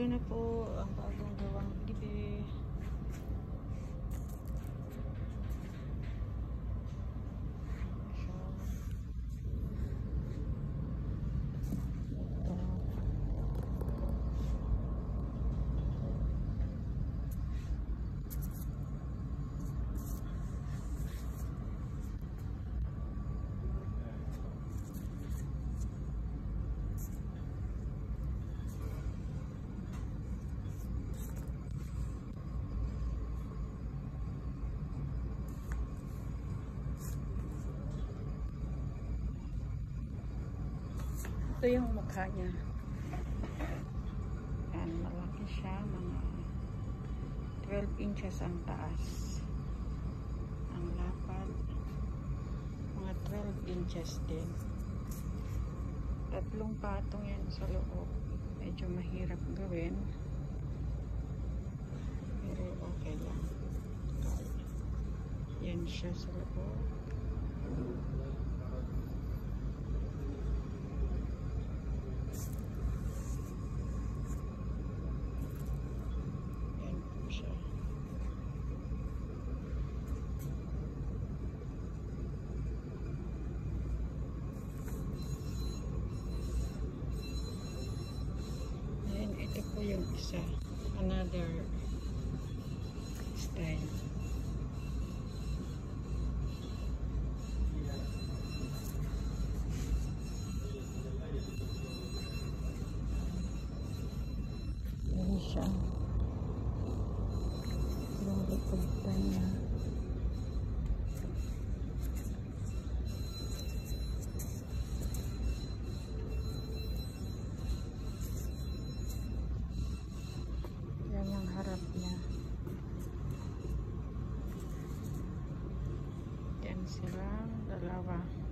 Ito na po ang bagong Ito yung mukha niya. Yan, malaki siya. Mga 12 inches ang taas. Ang lapad, mga 12 inches din. Tatlong patong yan sa loob. Medyo mahirap gawin. Pero okay lang. Yan siya sa loob. Yung. Another style. Ayan. Silang dalawa.